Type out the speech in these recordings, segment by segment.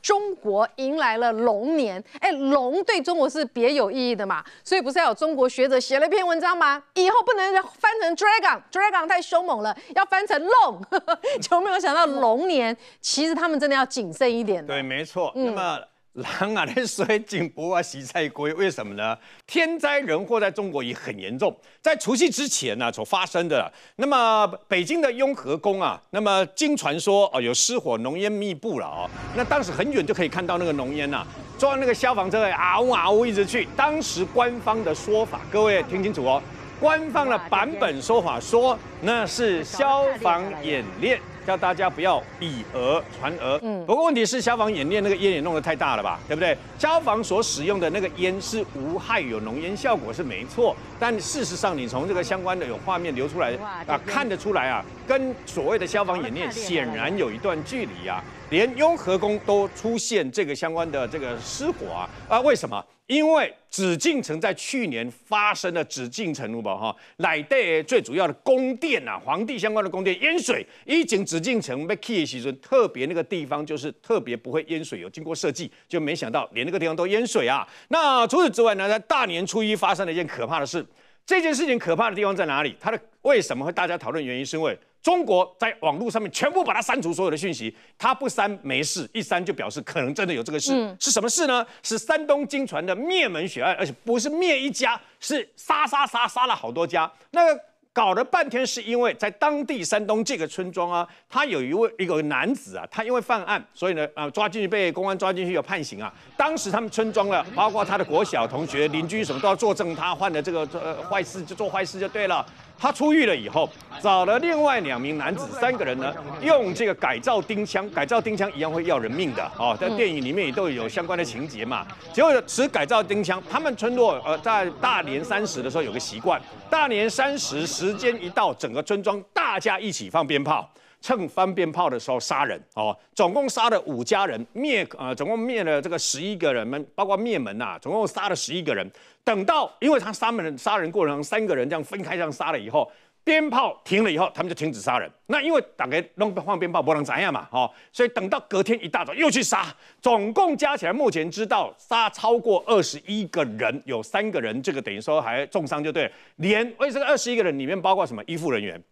中国迎来了龙年，哎，龙对中国是别有意义的嘛，所以不是要有中国学者写了一篇文章吗？以后不能翻成 dragon，dragon 太凶猛了，要翻成龙。就没有想到龙年，其实他们真的要谨慎一点。对，没错。那么。狼啊，那水井不啊洗菜龟，为什么呢？天灾人祸在中国也很严重。在除夕之前呢，所发生的，那么北京的雍和宫啊，那么经传说哦，有失火，浓烟密布了哦。那当时很远就可以看到那个浓烟呐，装那个消防车啊呜啊呜一直去。当时官方的说法，各位听清楚哦，官方的版本说法说那是消防演练。叫大家不要以讹传讹。嗯，不过问题是消防演练那个烟也弄得太大了吧，对不对？消防所使用的那个烟是无害，有浓烟效果是没错，但事实上你从这个相关的有画面流出来啊，看得出来啊，跟所谓的消防演练显然有一段距离啊。连雍和宫都出现这个相关的这个失火啊啊！为什么？因为紫禁城在去年发生了紫禁城吧哈，来的最主要的宫殿呐，皇帝相关的宫殿淹水。以前紫禁城被 key 时阵，特别那个地方就是特别不会淹水，有经过设计，就没想到连那个地方都淹水啊。那除此之外呢，在大年初一发生了一件可怕的事。这件事情可怕的地方在哪里？它的为什么会大家讨论原因？是因为中国在网络上面全部把它删除所有的讯息，它不删没事，一删就表示可能真的有这个事。是什么事呢？是山东金传的灭门血案，而且不是灭一家，是杀杀杀杀了好多家。那个。搞了半天，是因为在当地山东这个村庄啊，他有一位一个男子啊，他因为犯案，所以呢，啊，抓进去被公安抓进去要判刑啊。当时他们村庄的，包括他的国小同学、邻居什么都要作证，他犯的这个呃坏事就做坏事就对了。他出狱了以后，找了另外两名男子，三个人呢，用这个改造钉枪，改造钉枪一样会要人命的哦，在电影里面也都有相关的情节嘛。结果持改造钉枪，他们村落呃在大年三十的时候有个习惯，大年三十时时间一到，整个村庄大家一起放鞭炮。趁放鞭炮的时候杀人哦，总共杀了五家人，灭呃，总共灭了这个十一个人们，包括灭门呐，总共杀了十一个人。等到因为他杀门杀人过程，三个人这样分开这样杀了以后，鞭炮停了以后，他们就停止杀人。那因为大概弄放鞭炮不能怎样嘛，哦，所以等到隔天一大早又去杀，总共加起来目前知道杀超过二十一个人，有三个人这个等于说还重伤就对，连为这个二十一个人里面包括什么医护人员。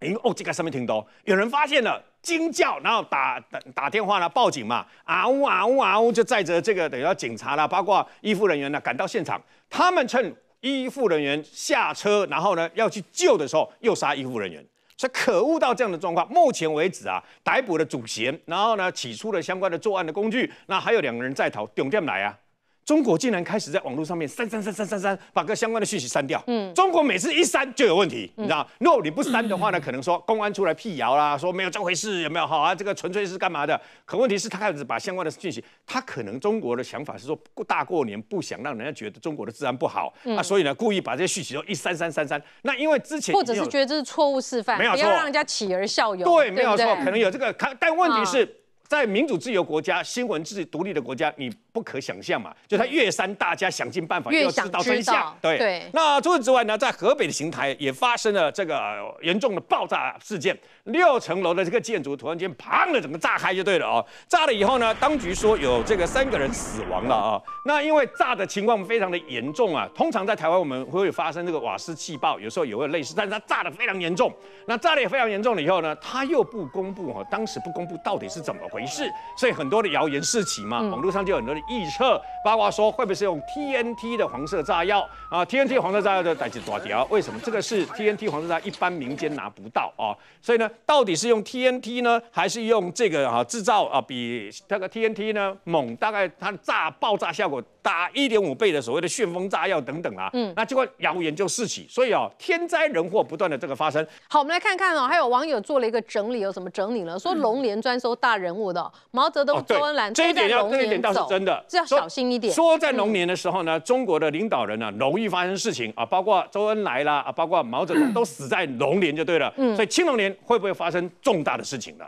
因为哦，这个上面听到有人发现了惊叫，然后打打打电话呢，报警嘛，啊呜啊呜啊呜，就载着这个等于要警察啦，包括医护人员呢赶到现场。他们趁医护人员下车，然后呢要去救的时候，又杀医护人员。所以可恶到这样的状况。目前为止啊，逮捕了主嫌，然后呢起出了相关的作案的工具，那还有两个人在逃，顶点来啊。中国竟然开始在网络上面删删删删删删，把个相关的讯息删掉。嗯，中国每次一删就有问题，你知道？如果你不删的话呢，可能说公安出来辟谣啦，说没有这回事，有没有？好啊，这个纯粹是干嘛的？可问题是他开始把相关的讯息，他可能中国的想法是说大过年不想让人家觉得中国的治安不好，啊，所以呢故意把这些讯息都一删删删删。那因为之前或者是觉得这是错误示范，没有错，让人家起而效尤。对，没有错，可能有这个，但问题是在民主自由国家、新闻自独立的国家，你。不可想象嘛，就他越删，大家想尽办法要知道真相。对，那除此之外呢，在河北的邢台也发生了这个严重的爆炸事件，六层楼的这个建筑突然间砰的整个炸开就对了哦。炸了以后呢，当局说有这个三个人死亡了啊。那因为炸的情况非常的严重啊，通常在台湾我们会发生这个瓦斯气爆，有时候也会类似，但是它炸的非常严重。那炸的也非常严重了以后呢，他又不公布哈，当时不公布到底是怎么回事，所以很多的谣言四起嘛，网络上就有很多的。预测八卦说会不会是用 TNT 的黄色炸药啊？TNT 黄色炸药的代级大条，为什么这个是 TNT 黄色炸药？一般民间拿不到啊，所以呢，到底是用 TNT 呢，还是用这个啊制造啊比这个 TNT 呢猛？大概它的炸爆炸效果。大一点五倍的所谓的旋风炸药等等啊，嗯，那结果谣言就四起，所以啊，天灾人祸不断的这个发生。好，我们来看看哦，还有网友做了一个整理，有什么整理呢？说龙年专收大人物的毛泽东、周恩来，这一点要这一点倒是真的，这要小心一点。说在龙年的时候呢，中国的领导人呢容易发生事情啊，包括周恩来啦，啊，包括毛泽东都死在龙年就对了，嗯，所以青龙年会不会发生重大的事情呢？